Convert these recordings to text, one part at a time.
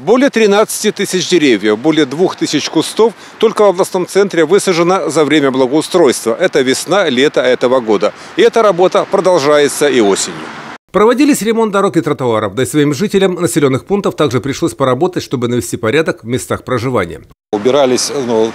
Более 13 тысяч деревьев, более 2 тысяч кустов только в областном центре высажено за время благоустройства. Это весна, лето этого года. И эта работа продолжается и осенью. Проводились ремонт дорог и тротуаров, да и своим жителям населенных пунктов также пришлось поработать, чтобы навести порядок в местах проживания. Убирались ну,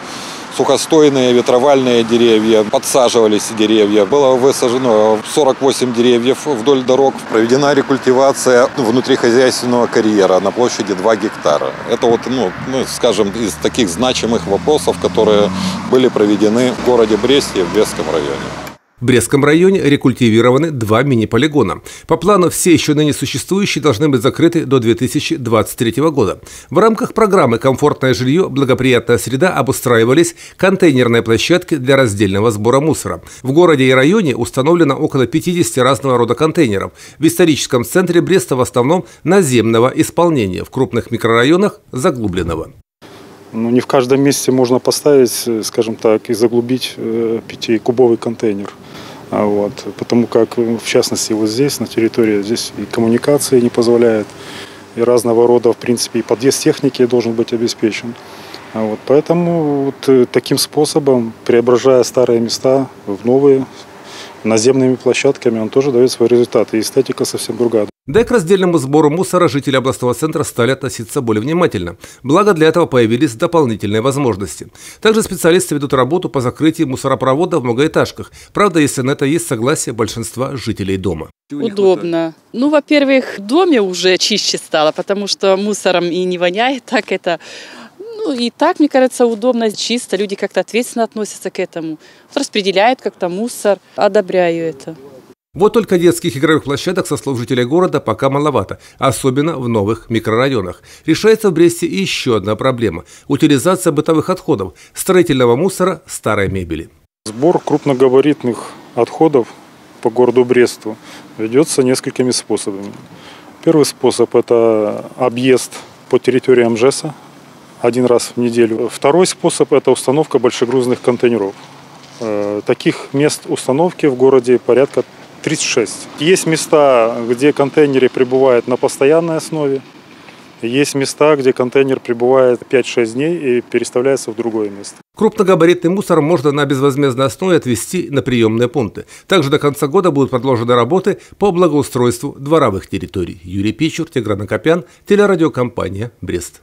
сухостойные ветровальные деревья, подсаживались деревья. Было высажено 48 деревьев вдоль дорог. Проведена рекультивация внутрихозяйственного карьера на площади 2 гектара. Это вот, ну, ну, скажем, из таких значимых вопросов, которые были проведены в городе Бресте в Брестском районе. В Брестском районе рекультивированы два мини-полигона. По плану все еще ныне существующие должны быть закрыты до 2023 года. В рамках программы «Комфортное жилье. Благоприятная среда» обустраивались контейнерные площадки для раздельного сбора мусора. В городе и районе установлено около 50 разного рода контейнеров. В историческом центре Бреста в основном наземного исполнения, в крупных микрорайонах – заглубленного. Ну, не в каждом месте можно поставить, скажем так, и заглубить э, пятикубовый контейнер. А вот, потому как, в частности, вот здесь, на территории, здесь и коммуникации не позволяют, и разного рода, в принципе, и подъезд техники должен быть обеспечен. А вот, поэтому вот э, таким способом, преображая старые места в новые, наземными площадками, он тоже дает свои результаты. И эстетика совсем другая. Да и к раздельному сбору мусора жители областного центра стали относиться более внимательно. Благо для этого появились дополнительные возможности. Также специалисты ведут работу по закрытию мусоропровода в многоэтажках. Правда, если на это есть согласие большинства жителей дома. Удобно. Ну, во-первых, в доме уже чище стало, потому что мусором и не воняет так это. Ну, и так, мне кажется, удобно, чисто. Люди как-то ответственно относятся к этому. Распределяют как-то мусор. Одобряю это. Вот только детских игровых площадок, со слов жителей города, пока маловато, особенно в новых микрорайонах. Решается в Бресте и еще одна проблема – утилизация бытовых отходов, строительного мусора, старой мебели. Сбор крупногабаритных отходов по городу Бресту ведется несколькими способами. Первый способ – это объезд по территории МЖЭСа один раз в неделю. Второй способ – это установка большегрузных контейнеров. Э, таких мест установки в городе порядка 36. Есть места, где контейнеры прибывают на постоянной основе. Есть места, где контейнер прибывает 5-6 дней и переставляется в другое место. Крупногабаритный мусор можно на безвозмездной основе отвезти на приемные пункты. Также до конца года будут продолжены работы по благоустройству дворовых территорий. Юрий Пичур, Тигран Акопян, телерадиокомпания «Брест».